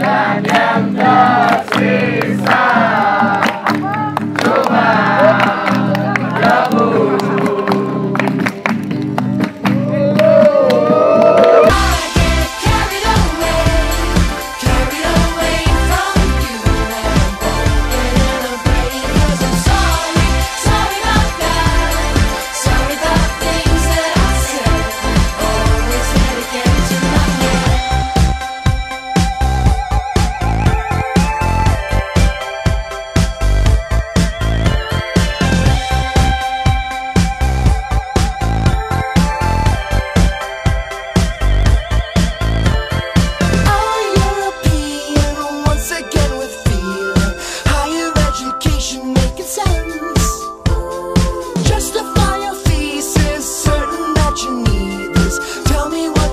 Nam Nam Nam.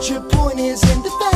your point is in the